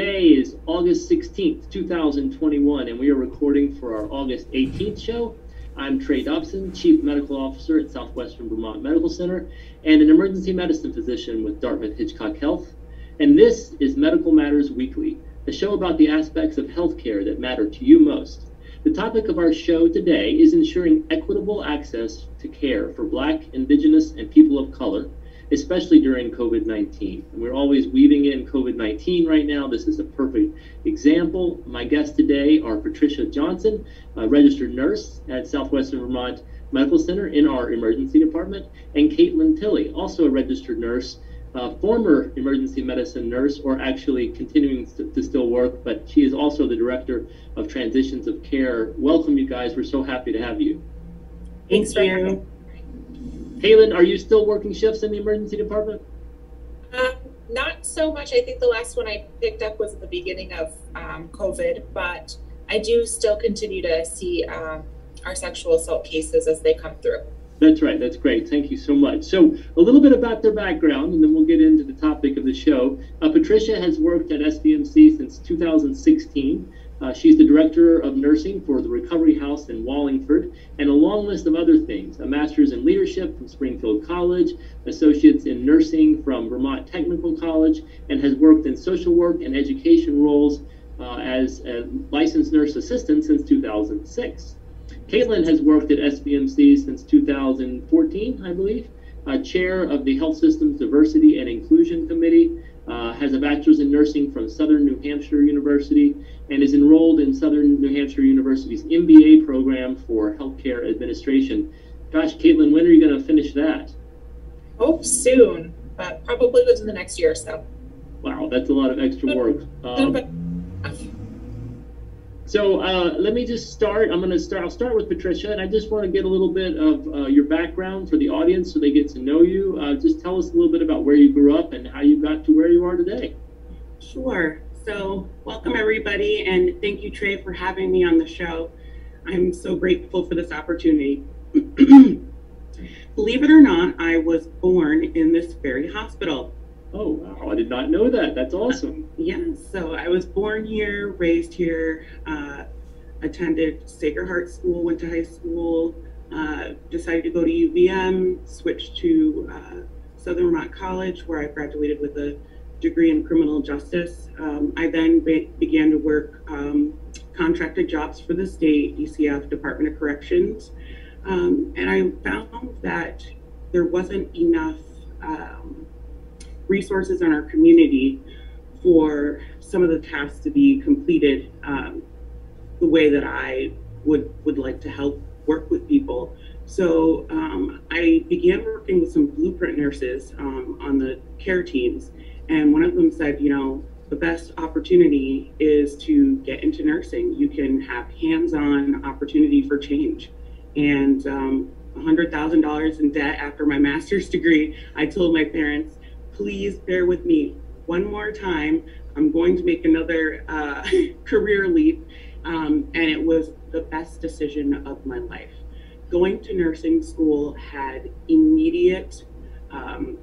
Today is August 16th, 2021, and we are recording for our August 18th show. I'm Trey Dobson, Chief Medical Officer at Southwestern Vermont Medical Center and an emergency medicine physician with Dartmouth Hitchcock Health. And this is Medical Matters Weekly, a show about the aspects of healthcare that matter to you most. The topic of our show today is ensuring equitable access to care for Black, Indigenous, and people of color especially during COVID 19. We're always weaving in COVID 19 right now. This is a perfect example. My guests today are Patricia Johnson, a registered nurse at Southwestern Vermont Medical Center in our emergency department, and Caitlin Tilley, also a registered nurse. Uh, former emergency medicine nurse, or actually continuing to, to still work, but she is also the director of transitions of care. Welcome, you guys. We're so happy to have you. Thanks, you. Caitlin, are you still working shifts in the emergency department? Um, not so much. I think the last one I picked up was at the beginning of um, COVID, but I do still continue to see um, our sexual assault cases as they come through. That's right. That's great. Thank you so much. So, a little bit about their background, and then we'll get into the topic of the show. Uh, Patricia has worked at SVMC since 2016. Uh, she's the director of nursing for the Recovery House in Wallingford, and a long list of other things a master's in leadership from Springfield College, associates in nursing from Vermont Technical College, and has worked in social work and education roles uh, as a licensed nurse assistant since 2006. Caitlin has worked at SVMC since 2014, I believe, uh, chair of the Health Systems Diversity and Inclusion Committee, uh, has a bachelor's in nursing from Southern New Hampshire University, and is enrolled in Southern New Hampshire University's MBA program for healthcare administration. Gosh, Caitlin, when are you going to finish that? Hope soon, but probably within the next year or so. Wow, that's a lot of extra work. Um, so uh, let me just start. I'm going to start. I'll start with Patricia, and I just want to get a little bit of uh, your background for the audience so they get to know you. Uh, just tell us a little bit about where you grew up and how you got to where you are today. Sure. So, welcome everybody, and thank you, Trey, for having me on the show. I'm so grateful for this opportunity. Believe it or not, I was born in this very hospital. Oh, wow. I did not know that. That's awesome. Uh, yeah. So I was born here, raised here, uh, attended Sacred Heart School, went to high school, uh, decided to go to UVM, switched to uh, Southern Vermont College, where I graduated with a degree in criminal justice. Um, I then be- began to work um, contracted jobs for the state, DCF, Department of Corrections. Um, and I found that there wasn't enough um, resources in our community for some of the tasks to be completed um, the way that I would would like to help work with people. So um, I began working with some blueprint nurses um, on the care teams, and one of them said, you know, the best opportunity is to get into nursing. You can have hands-on opportunity for change, and um, $100,000 in debt after my master's degree. I told my parents, please bear with me one more time. I'm going to make another uh, career leap. Um, and it was the best decision of my life. Going to nursing school had immediate, um,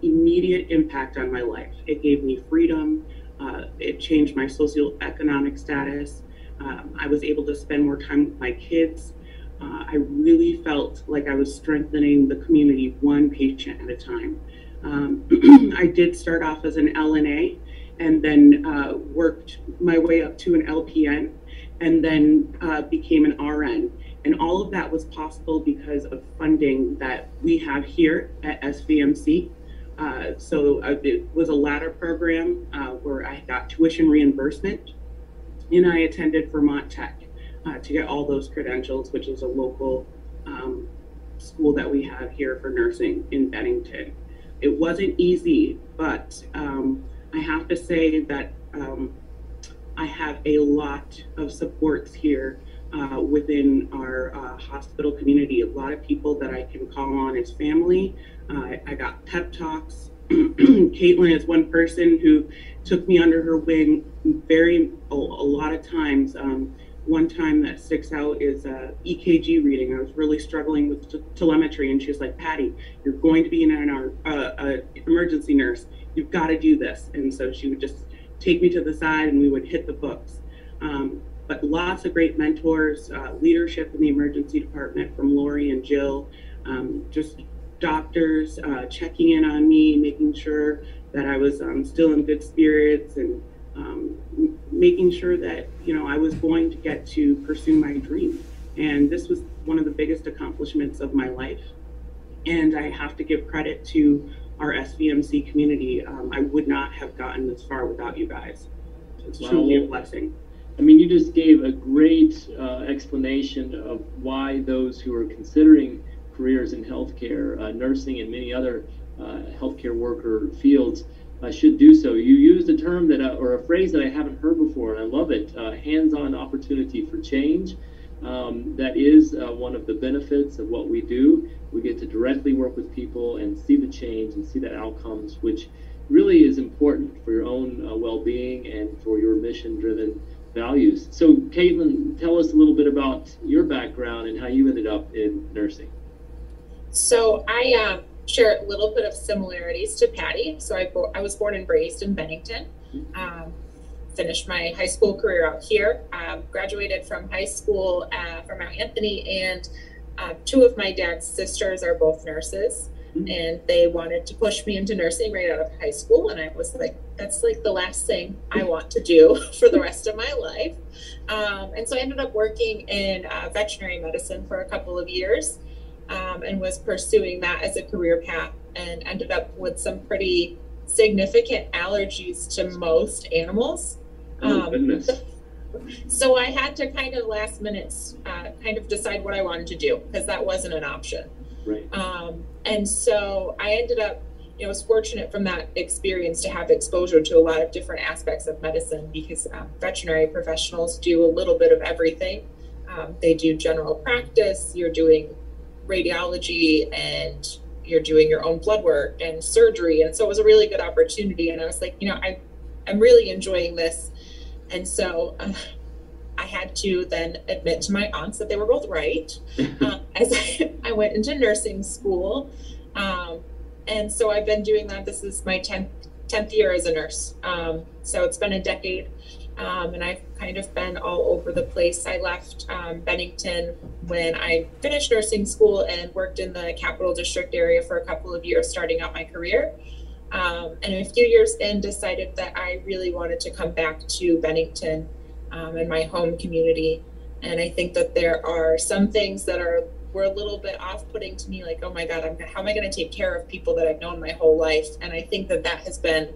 immediate impact on my life. It gave me freedom. Uh, it changed my socioeconomic status. Um, I was able to spend more time with my kids. Uh, I really felt like I was strengthening the community one patient at a time. Um, I did start off as an LNA and then uh, worked my way up to an LPN and then uh, became an RN. And all of that was possible because of funding that we have here at SVMC. Uh, so uh, it was a ladder program uh, where I got tuition reimbursement and I attended Vermont Tech uh, to get all those credentials, which is a local um, school that we have here for nursing in Bennington. It wasn't easy, but um, I have to say that um, I have a lot of supports here uh, within our uh, hospital community. A lot of people that I can call on as family. Uh, I got pep talks. Caitlin is one person who took me under her wing very a, a lot of times. Um, one time that sticks out is uh, EKG reading. I was really struggling with t- telemetry, and she was like, "Patty, you're going to be an uh, emergency nurse. You've got to do this." And so she would just take me to the side and we would hit the books. Um, but lots of great mentors, uh, leadership in the emergency department from Lori and Jill, um, just doctors uh, checking in on me, making sure that I was um, still in good spirits and um, making sure that you know I was going to get to pursue my dream. And this was one of the biggest accomplishments of my life. And I have to give credit to our SVMC community. Um, I would not have gotten this far without you guys. It's Wow. truly a blessing. I mean, you just gave a great uh, explanation of why those who are considering careers in healthcare, uh, nursing, and many other uh, healthcare worker fields uh, should do so. You used a term that, uh, or a phrase that I haven't heard before, and I love it uh, hands on opportunity for change. Um, that is uh, one of the benefits of what we do. We get to directly work with people and see the change and see the outcomes, which really is important for your own uh, well being and for your mission driven values. So, Caitlin, tell us a little bit about your background and how you ended up in nursing. So I um, share a little bit of similarities to Patty. So I, bo- I was born and raised in Bennington. Um, finished my high school career out here. Um, graduated from high school uh, from Mount Anthony, and uh, two of my dad's sisters are both nurses. Mhm. And they wanted to push me into nursing right out of high school, and I was like, "That's like the last thing I want to do for the rest of my life." Um, and so I ended up working in uh, veterinary medicine for a couple of years um, and was pursuing that as a career path and ended up with some pretty significant allergies to most animals. Oh, Um, goodness. So I had to kind of last minute uh, kind of decide what I wanted to do because that wasn't an option. Right. Um, and so I ended up, you know, was fortunate from that experience to have exposure to a lot of different aspects of medicine because um, veterinary professionals do a little bit of everything. Um, they do general practice, you're doing radiology, and you're doing your own blood work and surgery. And so it was a really good opportunity. And I was like, you know, I, I'm really enjoying this. And so uh, I had to then admit to my aunts that they were both right um, as I, I went into nursing school. Um, and so I've been doing that. This is my 10th, 10th year as a nurse. Um, so it's been a decade. Um, and I've kind of been all over the place. I left um, Bennington when I finished nursing school and worked in the Capital District area for a couple of years, starting out my career. Um, and a few years in, decided that I really wanted to come back to Bennington um, and my home community. And I think that there are some things that are were a little bit off-putting to me, like, oh my God, I'm, how am I going to take care of people that I've known my whole life? And I think that that has been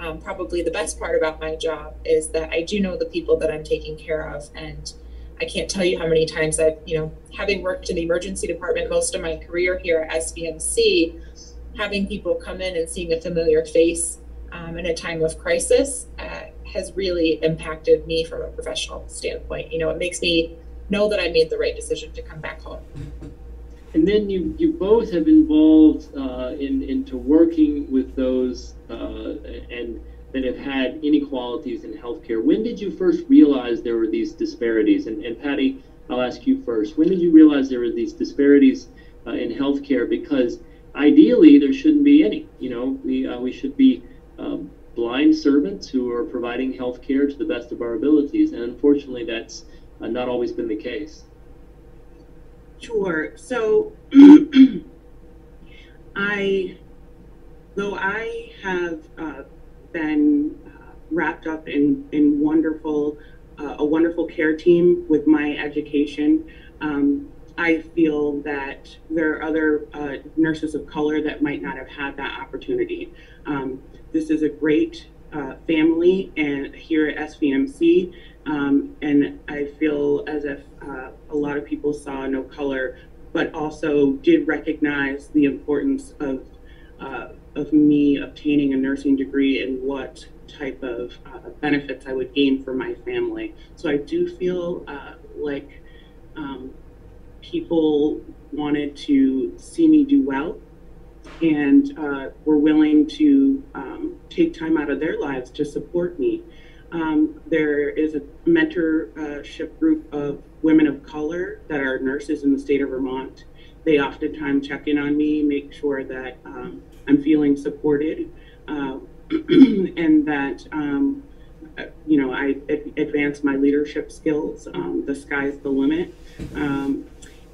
um, probably the best part about my job is that I do know the people that I'm taking care of, and I can't tell you how many times I've, you know, having worked in the emergency department most of my career here at SVMC, having people come in and seeing a familiar face um, in a time of crisis uh, has really impacted me from a professional standpoint. You know, it makes me know that I made the right decision to come back home. And then you, you both have involved uh, in into working with those uh, and that have had inequalities in healthcare. When did you first realize there were these disparities? And, and Patty, I'll ask you first. When did you realize there were these disparities uh, in healthcare? Because ideally, there shouldn't be any. You know, we uh, we should be um, blind servants who are providing healthcare to the best of our abilities, and unfortunately, that's uh, not always been the case. Sure. So I, though I have uh, been uh, wrapped up in in wonderful uh, a wonderful care team with my education, um, I feel that there are other uh, nurses of color that might not have had that opportunity. Um, this is a great uh, family, and here at SVMC, um, and I feel as if uh, lot of people saw no color, but also did recognize the importance of uh, of me obtaining a nursing degree and what type of uh, benefits I would gain for my family. So I do feel uh, like um, people wanted to see me do well and uh, were willing to um, take time out of their lives to support me. Um, there is a mentorship group of women of color that are nurses in the state of Vermont. They oftentimes check in on me, make sure that um, I'm feeling supported, uh, and that um, you know, I ad- advanced my leadership skills. Um, the sky's the limit. Um,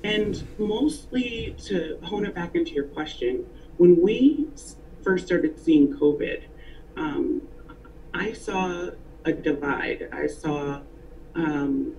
and mostly to hone it back into your question, when we first started seeing COVID, um, I saw a divide. I saw um,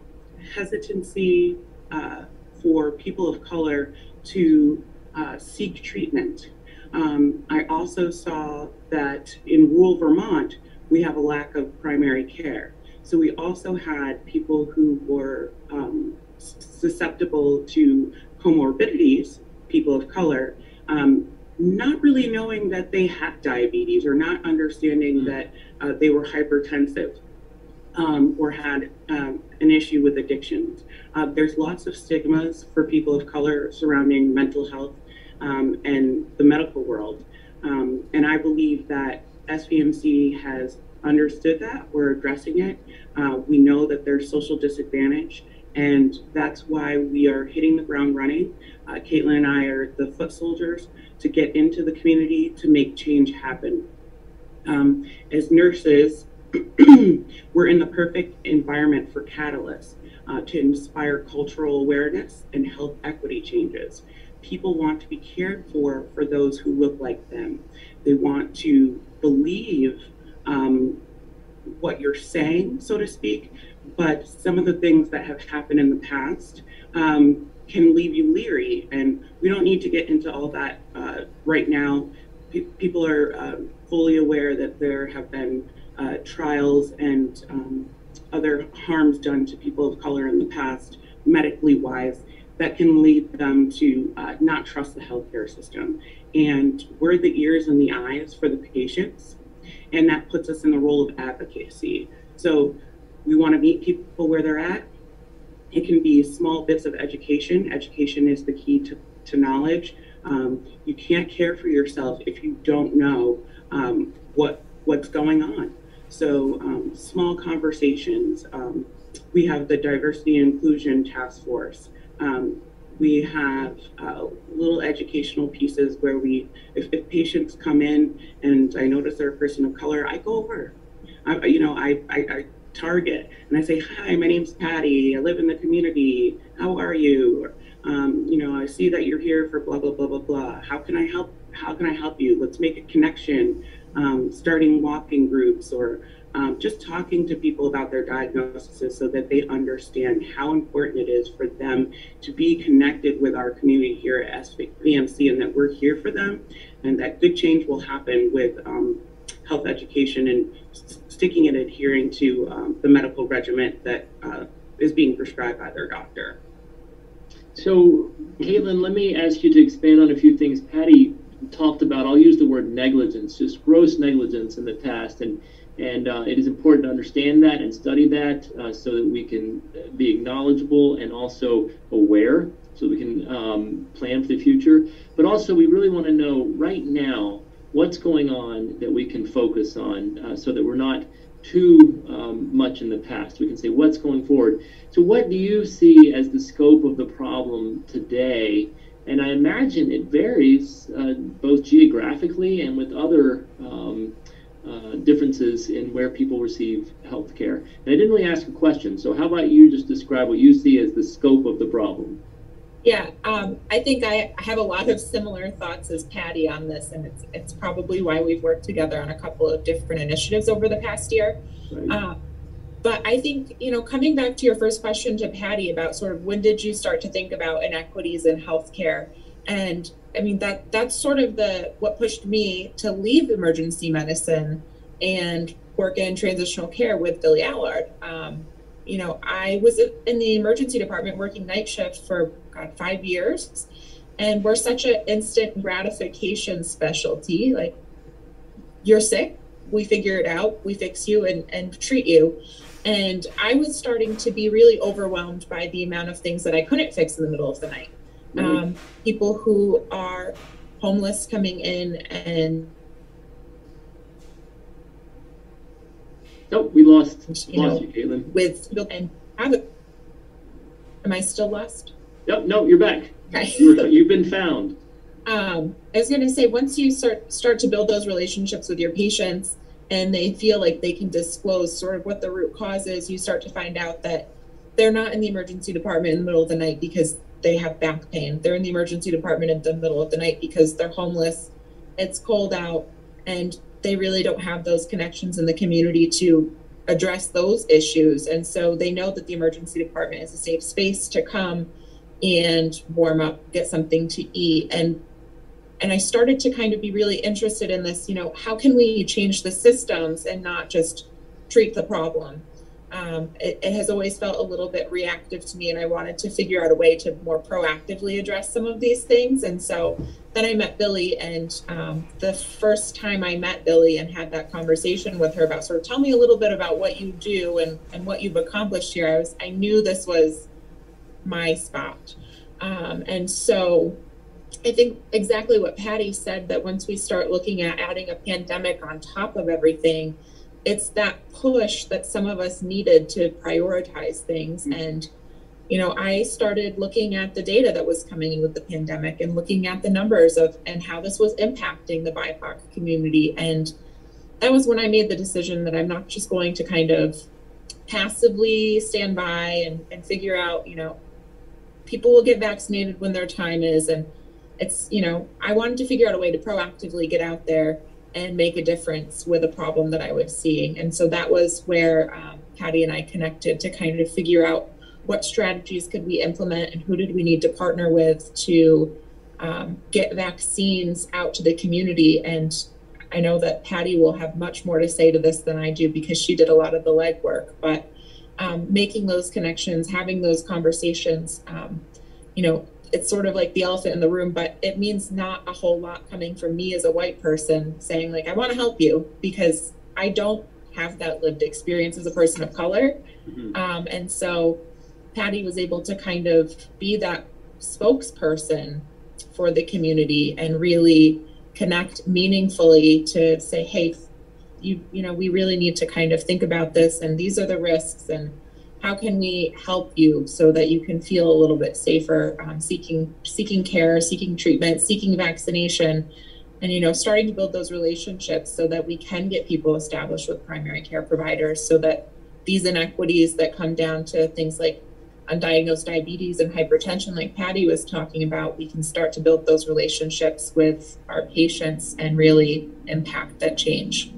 hesitancy uh, for people of color to uh, seek treatment. Um, I also saw that in rural Vermont, we have a lack of primary care. So we also had people who were um, susceptible to comorbidities, people of color, um, not really knowing that they had diabetes or not understanding that uh, they were hypertensive um, or had um, an issue with addictions. Uh, there's lots of stigmas for people of color surrounding mental health um, and the medical world. Um, and I believe that SVMC has understood that. We're addressing it. Uh, we know that there's social disadvantage, and that's why we are hitting the ground running. Uh, Caitlin and I are the foot soldiers to get into the community to make change happen. Um, as nurses, we're in the perfect environment for catalysts uh, to inspire cultural awareness and health equity changes. People want to be cared for for those who look like them. They want to believe um, what you're saying, so to speak, but some of the things that have happened in the past um, can leave you leery. And we don't need to get into all that uh, right now. Pe- people are um fully aware that there have been uh, trials and um, other harms done to people of color in the past, medically wise, that can lead them to uh, not trust the healthcare system. And we're the ears and the eyes for the patients, and that puts us in the role of advocacy. So we want to meet people where they're at. It can be small bits of education. Education is the key to, to knowledge. Um, you can't care for yourself if you don't know um, what what's going on. So um, small conversations. Um, we have the diversity and inclusion task force. Um, we have uh, little educational pieces where we, if, if patients come in and I notice they're a person of color, I go over. I, you know, I, I, I target and I say, "Hi, my name's Patty. I live in the community. How are you? Um, you know, I see that you're here for blah blah blah blah blah. How can I help? How can I help you? Let's make a connection." Um, starting walking groups or um, just talking to people about their diagnoses so that they understand how important it is for them to be connected with our community here at SVMC and that we're here for them and that good change will happen with um, health education and sticking and adhering to um, the medical regimen that uh, is being prescribed by their doctor. So, Caitlin, let me ask you to expand on a few things Patty talked about. I'll use the word negligence, just gross negligence in the past, and and uh, it is important to understand that and study that uh, so that we can be knowledgeable and also aware, so we can um, plan for the future. But also, we really want to know right now what's going on that we can focus on, uh, so that we're not too um, much in the past. We can say what's going forward. So, what do you see as the scope of the problem today? And I imagine it varies uh, both geographically and with other um, uh, differences in where people receive health care. And I didn't really ask a question, so how about you just describe what you see as the scope of the problem? Yeah, um, I think I have a lot of similar thoughts as Patty on this, and it's it's probably why we've worked together on a couple of different initiatives over the past year. Right? Uh, but I think, you know, coming back to your first question to Patty about sort of when did you start to think about inequities in healthcare? And I mean that that's sort of the what pushed me to leave emergency medicine and work in transitional care with Billy Allard. Um, you know, I was in the emergency department working night shift for God, five years, and we're such an instant gratification specialty. Like, you're sick, we figure it out, we fix you and, and treat you. And I was starting to be really overwhelmed by the amount of things that I couldn't fix in the middle of the night. Um, people who are homeless coming in and Nope, we lost, you lost know you, Caitlin. with and have it. Am I still lost? Yep, no, you're back. Okay. You've been found. um, I was going to say once you start start to build those relationships with your patients and they feel like they can disclose sort of what the root cause is, you start to find out that they're not in the emergency department in the middle of the night because they have back pain. They're in the emergency department in the middle of the night because they're homeless. It's cold out and they really don't have those connections in the community to address those issues. And so they know that the emergency department is a safe space to come and warm up, get something to eat. And and I started to kind of be really interested in this, you know, how can we change the systems and not just treat the problem? Um, it, it, has always felt a little bit reactive to me, and I wanted to figure out a way to more proactively address some of these things. And so then I met Billy, and um, the first time I met Billy and had that conversation with her about sort of tell me a little bit about what you do and, and what you've accomplished here, I was I knew this was my spot. Um, and so I think exactly what Patty said that once we start looking at adding a pandemic on top of everything it's that push that some of us needed to prioritize things mm-hmm. and you know i started looking at the data that was coming in with the pandemic and looking at the numbers of and how this was impacting the bipoc community and that was when i made the decision that i'm not just going to kind of passively stand by and, and figure out you know people will get vaccinated when their time is and it's you know i wanted to figure out a way to proactively get out there and make a difference with a problem that I was seeing. And so that was where um, Patty and I connected to kind of figure out what strategies could we implement and who did we need to partner with to um, get vaccines out to the community. And I know that Patty will have much more to say to this than I do because she did a lot of the legwork. But um, making those connections, having those conversations, um, you know, it's sort of like the elephant in the room, but it means not a whole lot coming from me as a white person saying, like, I want to help you because I don't have that lived experience as a person of color. Mm-hmm. Um, and so Patty was able to kind of be that spokesperson for the community and really connect meaningfully to say, hey, you you know, we really need to kind of think about this and these are the risks and how can we help you so that you can feel a little bit safer um, seeking seeking care seeking treatment seeking vaccination and you know starting to build those relationships so that we can get people established with primary care providers so that these inequities that come down to things like undiagnosed diabetes and hypertension like patty was talking about we can start to build those relationships with our patients and really impact that change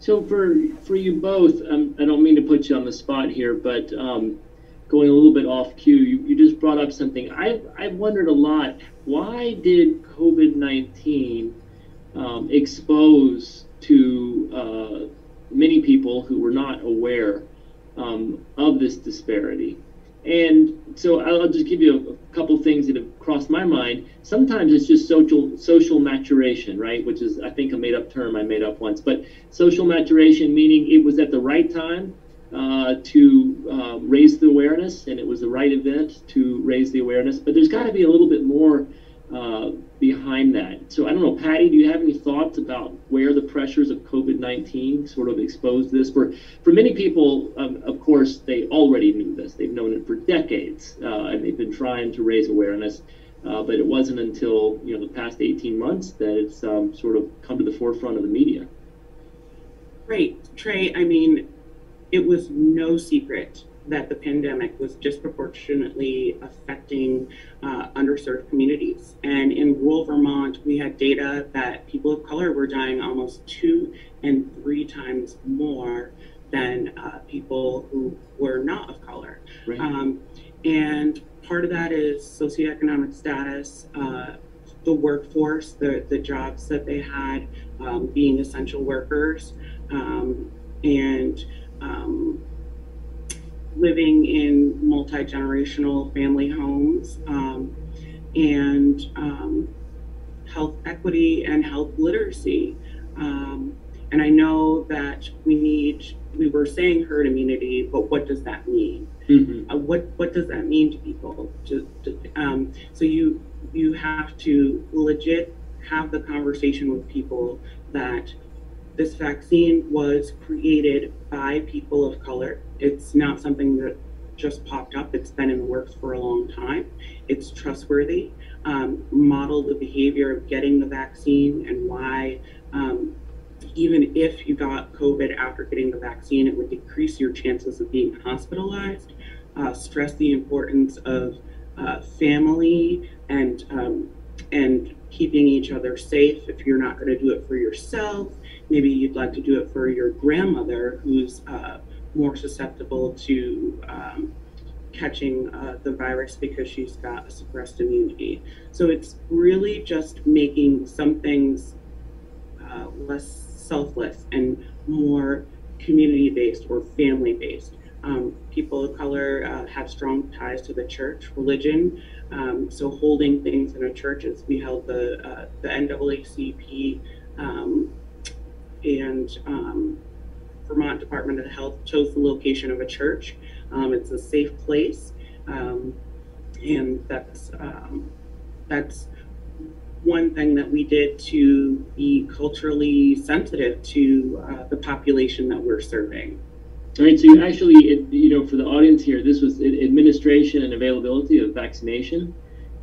so for for you both, um, I don't mean to put you on the spot here, but um, going a little bit off cue, you, you just brought up something. I've I've wondered a lot. Why did COVID nineteen um, expose to uh, many people who were not aware um, of this disparity? And so I'll just give you a, couple things that have crossed my mind. Sometimes it's just social social maturation, right? Which is I think a made up term I made up once. But social maturation meaning it was at the right time uh, to uh, raise the awareness, and it was the right event to raise the awareness. But there's got to be a little bit more uh, behind that. So I don't know, Patty, do you have any thoughts about where the pressures of COVID-19 sort of exposed this? For for many people, um, of course, they already knew this. They've known it for decades, uh, and they've been trying to raise awareness. Uh, but it wasn't until you know the past 18 months that it's um, sort of come to the forefront of the media. Right, Trey. I mean, it was no secret that the pandemic was disproportionately affecting uh, underserved communities. And in rural Vermont, we had data that people of color were dying almost two and three times more than uh, people who were not of color. Right. Um, and part of that is socioeconomic status, uh, the workforce, the, the jobs that they had, um, being essential workers, um, and um, living in multi generational family homes um, and um, health equity and health literacy. Um, and I know that we need, we were saying herd immunity, but what does that mean? Mm-hmm. Uh, what what does that mean to people? To, to, um, so you you have to legit have the conversation with people that this vaccine was created by people of color. It's not something that just popped up. It's been in the works for a long time. It's trustworthy. Um, model the behavior of getting the vaccine and why um, even if you got COVID after getting the vaccine, it would decrease your chances of being hospitalized. Uh, stress the importance of uh, family and um, and keeping each other safe. If you're not going to do it for yourself, maybe you'd like to do it for your grandmother, who's uh, more susceptible to um, catching uh, the virus because she's got a suppressed immunity. So it's really just making some things uh, less selfless and more community based or family based. Um, people of color uh, have strong ties to the church, religion. Um, so holding things in a church, as we held the uh, the NAACP um, and um, Vermont Department of Health chose the location of a church. Um, it's a safe place, um, and that's that's one thing that we did to be culturally sensitive to uh, the population that we're serving. All right, so actually, it, you know, for the audience here, this was administration and availability of vaccination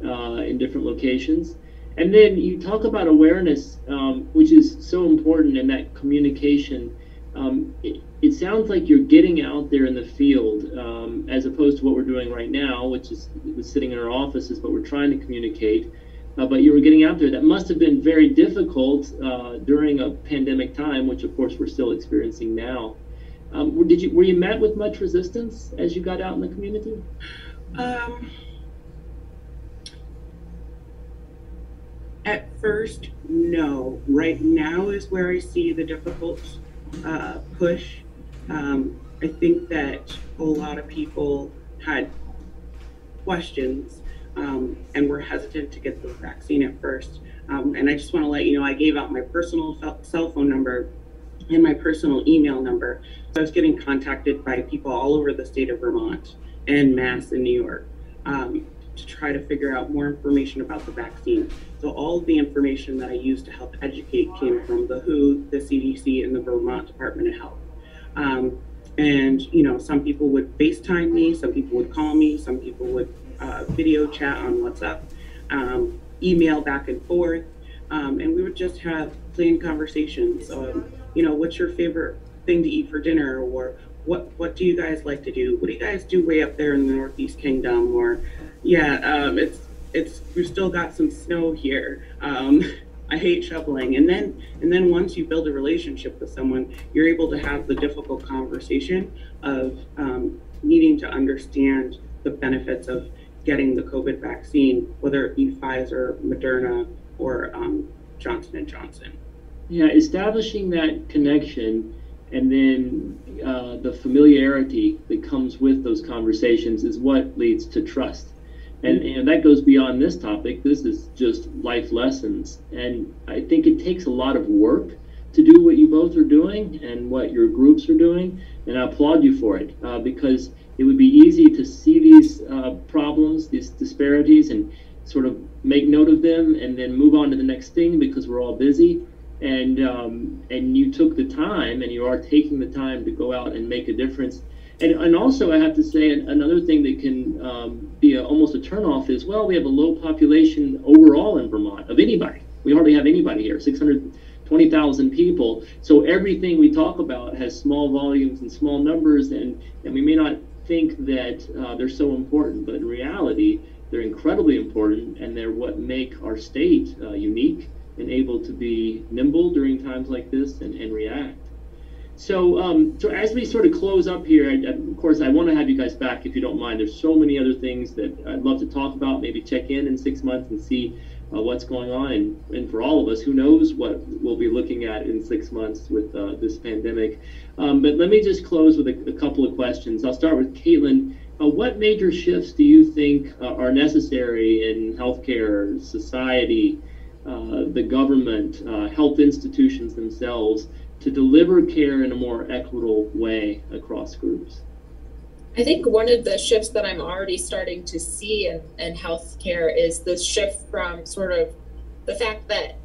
uh, in different locations. And then you talk about awareness, um, which is so important in that communication. Um, it, it, sounds like you're getting out there in the field um, as opposed to what we're doing right now, which is sitting in our offices, but we're trying to communicate uh, but you were getting out there. That must have been very difficult uh, during a pandemic time, which of course we're still experiencing now. Um, did you were you met with much resistance as you got out in the community? Um, at first, no. Right now is where I see the difficult uh, push. Um, I think that a lot of people had questions um, and were hesitant to get the vaccine at first. Um, and I just want to let you know, I gave out my personal cell phone number and my personal email number. So I was getting contacted by people all over the state of Vermont and Mass in New York um, to try to figure out more information about the vaccine. So all of the information that I used to help educate came from the WHO, the CDC, and the Vermont Department of Health. Um, and you know, some people would FaceTime me, some people would call me, some people would uh, video chat on WhatsApp, um, email back and forth, um, and we would just have plain conversations. Um, you know, what's your favorite thing to eat for dinner, or what what do you guys like to do? What do you guys do way up there in the Northeast Kingdom? Or yeah, um, it's it's we've still got some snow here. Um, I hate shoveling. And then and then once you build a relationship with someone, you're able to have the difficult conversation of um, needing to understand the benefits of getting the COVID vaccine, whether it be Pfizer, Moderna, or um, Johnson and Johnson. Yeah, establishing that connection and then uh, the familiarity that comes with those conversations is what leads to trust. And, and that goes beyond this topic. This is just life lessons. And I think it takes a lot of work to do what you both are doing and what your groups are doing. And I applaud you for it uh, because it would be easy to see these uh, problems, these disparities, and sort of make note of them and then move on to the next thing because we're all busy. And um, and you took the time, and you are taking the time to go out and make a difference. And, and also, I have to say another thing that can um, be a, almost a turnoff is well, we have a low population overall in Vermont of anybody. We hardly have anybody here, 620,000 people. So everything we talk about has small volumes and small numbers, and, and we may not think that uh, they're so important, but in reality, they're incredibly important, and they're what make our state uh, unique and able to be nimble during times like this and, and react. So, um, so as we sort of close up here, I, of course, I want to have you guys back if you don't mind. There's so many other things that I'd love to talk about. Maybe check in in six months and see uh, what's going on. And, and for all of us, who knows what we'll be looking at in six months with uh, this pandemic. Um, but let me just close with a, a, couple of questions. I'll start with Caitlin. Uh, what major shifts do you think uh, are necessary in healthcare, society, uh, the government, uh, health institutions themselves to deliver care in a more equitable way across groups? I think one of the shifts that I'm already starting to see in, in healthcare is the shift from sort of the fact that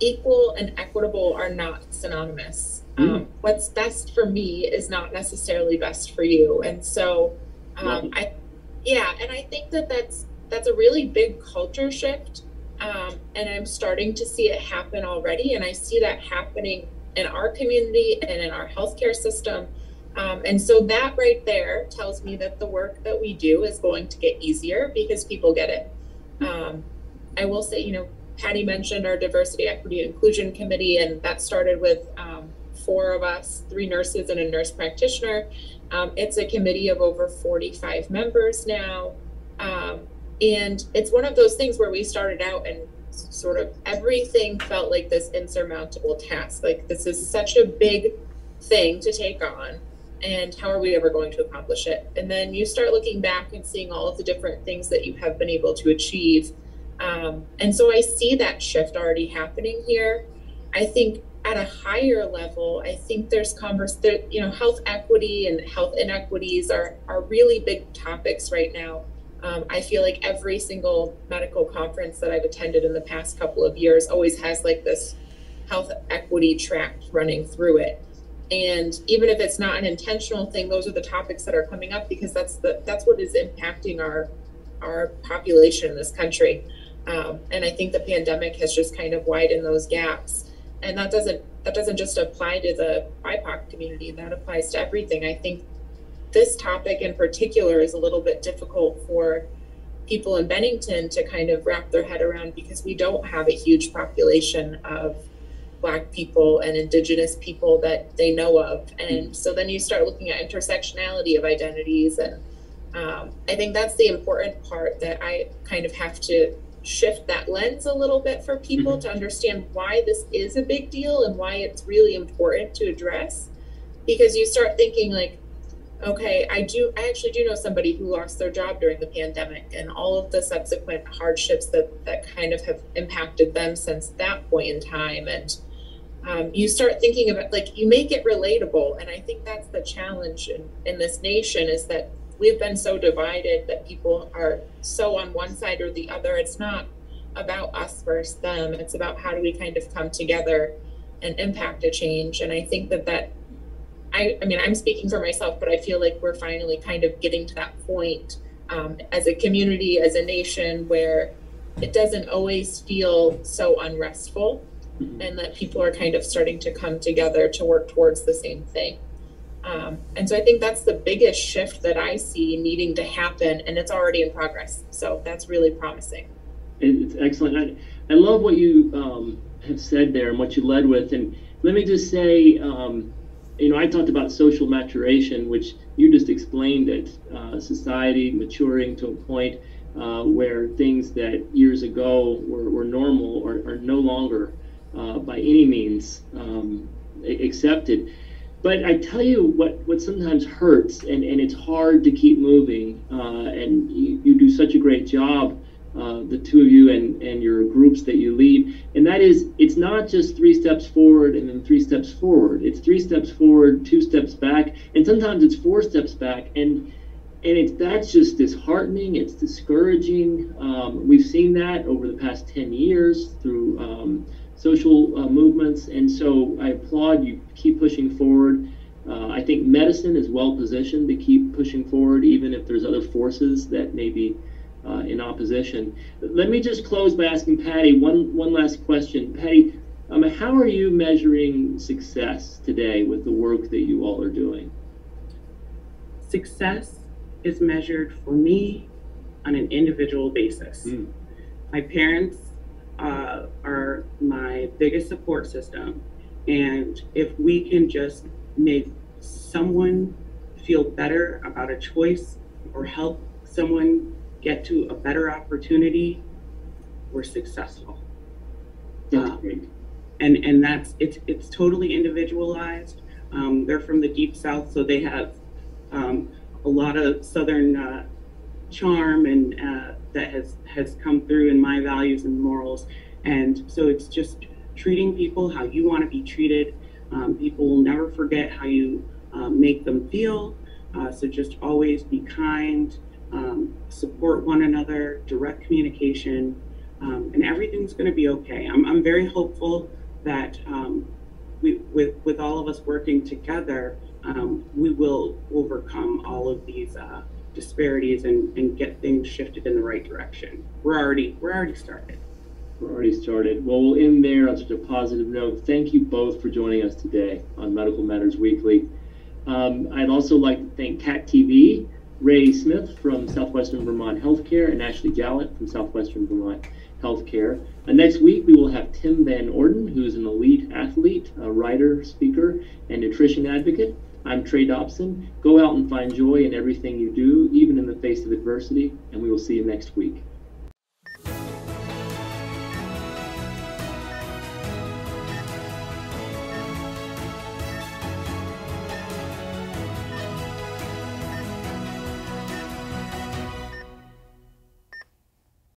equal and equitable are not synonymous. Mm. Um, what's best for me is not necessarily best for you, and so um, I, yeah, and I think that that's that's a really big culture shift, um, and I'm starting to see it happen already, and I see that happening in our community and in our healthcare system. Um, and so that right there tells me that the work that we do is going to get easier because people get it. Um, I will say, you know, Patty mentioned our diversity, equity, inclusion committee, and that started with um, four of us, three nurses and a nurse practitioner. Um, it's a committee of over 45 members now. And it's one of those things where we started out and sort of everything felt like this insurmountable task. Like, this is such a big thing to take on. And how are we ever going to accomplish it? And then you start looking back and seeing all of the different things that you have been able to achieve. Um, and so I see that shift already happening here. I think at a higher level, I think there's converse there, you know, health equity and health inequities are are really big topics right now. Um, I feel like every single medical conference that I've attended in the past couple of years always has like this health equity track running through it. And even if it's not an intentional thing, those are the topics that are coming up because that's the that's what is impacting our our population in this country. Um, and I think the pandemic has just kind of widened those gaps and that doesn't that doesn't just apply to the BIPOC community. That applies to everything. I think this topic in particular is a little bit difficult for people in Bennington to kind of wrap their head around because we don't have a huge population of black people and indigenous people that they know of. And so then you start looking at intersectionality of identities. And um, i think that's the important part that i kind of have to shift that lens a little bit for people mm-hmm. to understand why this is a big deal and why it's really important to address. Because you start thinking like okay i do i actually do know somebody who lost their job during the pandemic and all of the subsequent hardships that that kind of have impacted them since that point in time and um, you start thinking about like you make it relatable and i think that's the challenge in, in this nation is that we've been so divided that people are so on one side or the other. It's not about us versus them. It's about how do we kind of come together and impact a change. And I think that that, I, I mean, I'm speaking for myself, but I feel like we're finally kind of getting to that point um, as a community, as a nation, where it doesn't always feel so unrestful mm-hmm. and that people are kind of starting to come together to work towards the same thing. Um, and so I think that's the biggest shift that I see needing to happen, and it's already in progress. So that's really promising. It's excellent. I, I love what you um, have said there and what you led with. And let me just say, um, you know, I talked about social maturation, which you just explained it uh, society maturing to a point uh, where things that years ago were, were normal are, are no longer uh, by any means um, accepted. But I tell you what, what sometimes hurts, and, and it's hard to keep moving. Uh, and you, you, do such a great job, uh, the two of you and, and your groups that you lead. And that is, it's not just three steps forward and then three steps forward. It's three steps forward, two steps back, and sometimes it's four steps back. And and it's that's just disheartening. It's discouraging. Um, we've seen that over the past ten years through. Um, social uh, movements. And so I applaud you keep pushing forward. Uh, I think medicine is well positioned to keep pushing forward, even if there's other forces that may be uh, in opposition. Let me just close by asking Patty one, one last question. Patty, um, how are you measuring success today with the work that you all are doing? Success is measured for me on an individual basis. Mm. My parents uh, are my biggest support system. And if we can just make someone feel better about a choice or help someone get to a better opportunity, we're successful. Uh. And and that's it's it's totally individualized. Um, they're from the deep south, so they have um, a lot of southern uh, charm and uh, that has has come through in my values and morals. And so it's just treating people how you want to be treated. Um, people will never forget how you um, make them feel. Uh, so just always be kind, um, support one another, direct communication, um, and everything's going to be okay. I'm, I'm very hopeful that um, we, with with all of us working together, um, we will overcome all of these uh, disparities and, and get things shifted in the right direction. We're already we're already started. We're already started. Well, we'll end there on such a positive note. Thank you both for joining us today on Medical Matters Weekly. Um, I'd also like to thank CAT TV, Ray Smith from Southwestern Vermont Healthcare, and Ashley Gallant from Southwestern Vermont Healthcare. Uh, next week, we will have Tim Van Orden, who's an elite athlete, a writer, speaker, and nutrition advocate. I'm Trey Dobson. Go out and find joy in everything you do, even in the face of adversity, and we will see you next week.